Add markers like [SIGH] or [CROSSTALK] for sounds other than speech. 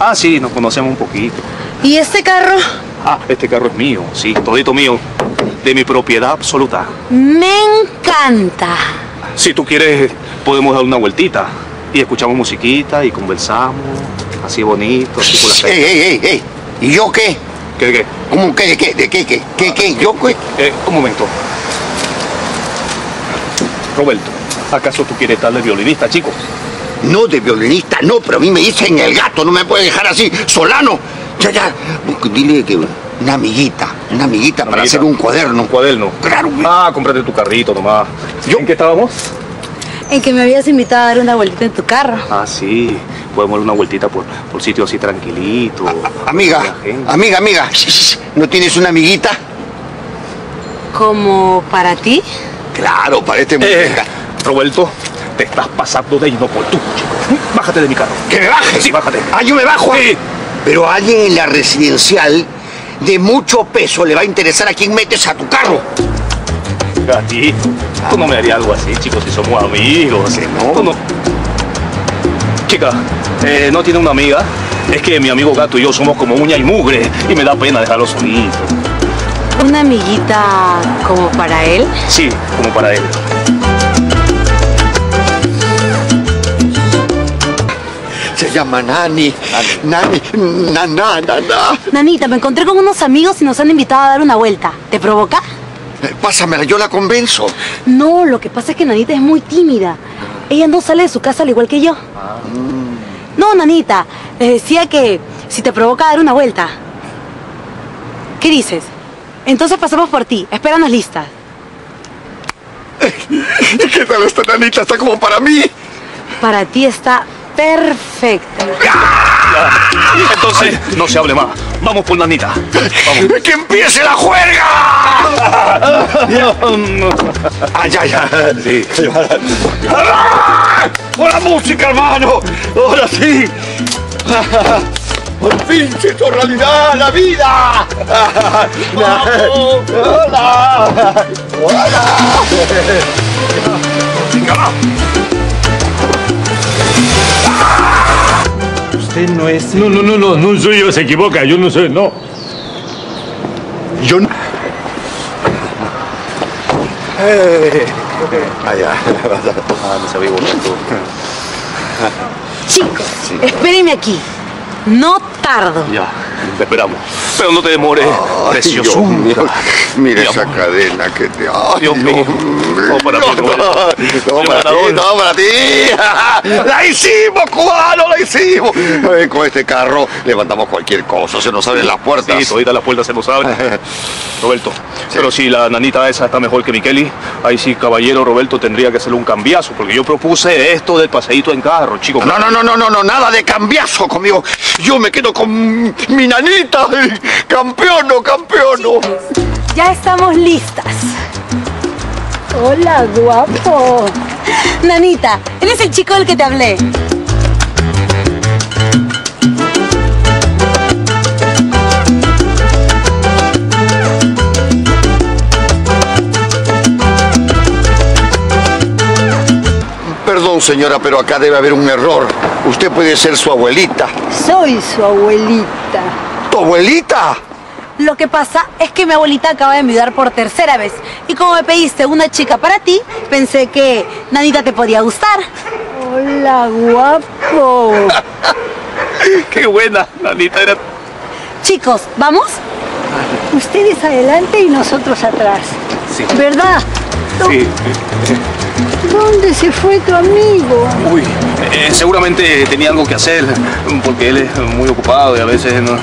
Ah, sí, nos conocemos un poquito. ¿Y este carro? Ah, este carro es mío, sí, todito mío. De mi propiedad absoluta. Me encanta. Si tú quieres, podemos dar una vueltita. Y escuchamos musiquita y conversamos. Así bonito, así por la ¡Ey, ey, ey, ey! ¿Y yo qué? ¿Qué, qué? ¿Cómo qué? ¿De qué? ¿De qué? ¿Qué? ¿Qué? ¿Qué? ¿Yo qué? Eh, un momento. Roberto, ¿acaso tú quieres estar de violinista, chico? No, de violinista, no, pero a mí me dicen el gato, no me puede dejar así, solano. Ya, ya, dile que una amiguita, una amiguita para Amiguita. hacer un cuaderno. Un cuaderno. Claro. Ah, cómprate tu carrito nomás. Yo- ¿En qué estábamos? En que me habías invitado a dar una vueltita en tu carro. Ah, sí. Podemos dar una vueltita por, por sitios así tranquilitos. Amiga, amiga, amiga, ¿no tienes una amiguita? ¿Como para ti? Claro, parece muy Eh, vieja. Roberto, te estás pasando de inoportuno, chico. Bájate de mi carro. ¿Que me baje? Sí, bájate. Ah, yo me bajo. Sí. Pero a alguien en la residencial de mucho peso le va a interesar a quién metes a tu carro. A ti. Tú no me harías algo así, chicos, si somos amigos. Que no. Tú no. Chica, eh, ¿no tiene una amiga? Es que mi amigo gato y yo somos como uña y mugre y me da pena dejarlo solito. ¿Una amiguita como para él? Sí, como para él. Se llama Nani. Nani. Nana, nana. Nanita, me encontré con unos amigos y nos han invitado a dar una vuelta. ¿Te provoca? Eh, Pásamela, yo la convenzo. No, lo que pasa es que Nanita es muy tímida. Ella no sale de su casa al igual que yo. No, Nanita, les decía que si te provoca dar una vuelta. ¿Qué dices? Entonces pasamos por ti. Espéranos listas. ¿Qué tal esta nanita? Está como para mí. Para ti está perfecta. Entonces, no se hable más. Vamos por Nanita. Vamos. [LAUGHS] ¡Que empiece la juerga! Ah, ya, ya. Sí. ¡Hola música, hermano! ¡Ahora sí! ¡Por fin se hizo realidad la vida! ¡Hola! ¡Hola! Venga, va. Usted no es. No, no, no, no, no soy yo, se equivoca, yo no soy, no. Yo no... Eh, ah, ya. [LAUGHS] Ah, me sabía bonito. Chicos, espérenme aquí. No tardo. Ya, te esperamos. Pero no te demores, Ay, precioso. Dios mío. Mira Mi esa cadena que te... ¡Ay, Dios mío. Todo para ti. Todo para ti, todo para ti. ¡La hicimos, cubano! ¡La hicimos! Eh, Con este carro levantamos cualquier cosa, se nos abren las puertas. Sí, todita las puertas se nos abren. [LAUGHS] Roberto, pero si la nanita esa está mejor que Miqueli, ahí sí, caballero Roberto, tendría que hacerle un cambiazo, porque yo propuse esto del paseíto en carro, chico. No, no, no, no, no, no, nada de cambiazo conmigo. Yo me quedo con mi nanita. Campeono, campeono. Ya estamos listas. Hola, guapo. Nanita, él es el chico del que te hablé. Perdón, señora, pero acá debe haber un error. Usted puede ser su abuelita. Soy su abuelita. ¿Tu abuelita? Lo que pasa es que mi abuelita acaba de enviudar por tercera vez. Y como me pediste una chica para ti, pensé que Nanita te podía gustar. Hola, guapo. [LAUGHS] Qué buena, nanita era. Chicos, ¿vamos? Ustedes adelante y nosotros atrás. Sí. ¿Verdad? Sí. ¿Dónde se fue tu amigo? Uy, eh, seguramente tenía algo que hacer, porque él es muy ocupado y a veces no.